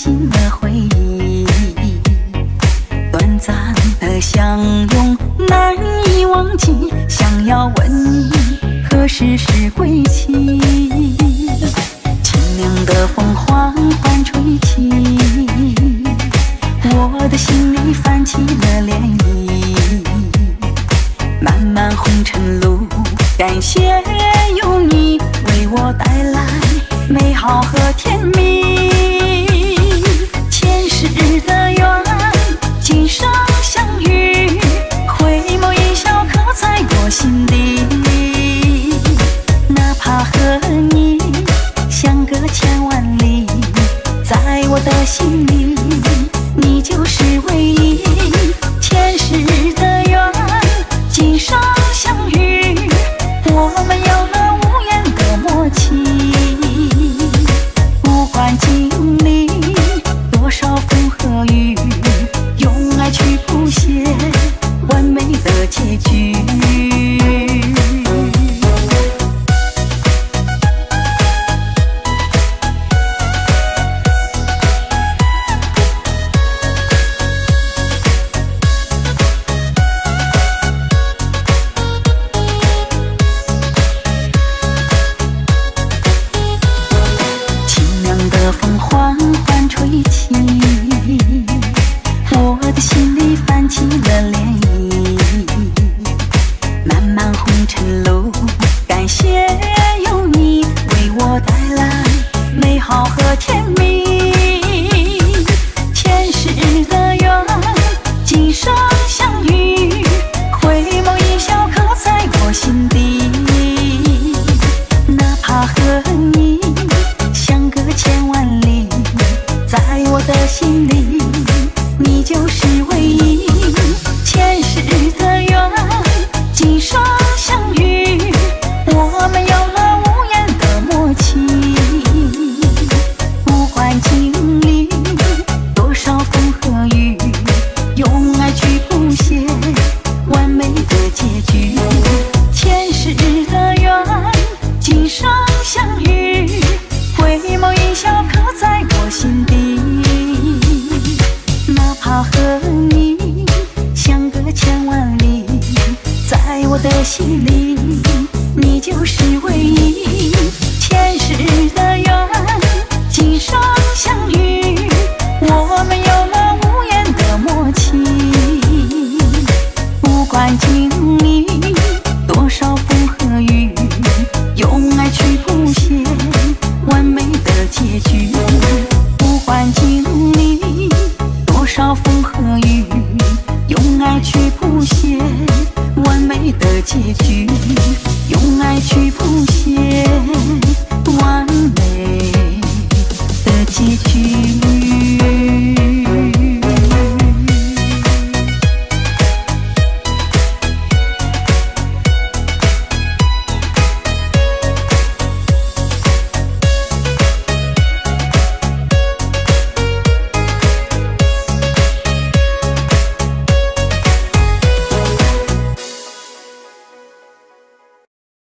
新的回忆，短暂的相拥，难以忘记。想要问你，何时是归期？清凉的风缓缓吹起，我的心里泛起了涟漪。漫漫红尘路，感谢有你，为我带来美好和甜蜜。许的缘今生相遇回眸一笑刻在我心底。哪怕和你相隔千万里在我的心里结局。风缓漫漫红尘路，感谢有你为我带来美好和甜蜜。前世的缘，今生相遇，回眸一笑刻在我心底。哪怕和你相隔千万里，在。我的心里，他和你相隔千万里，在我的心里，你就是唯一，前世的。去不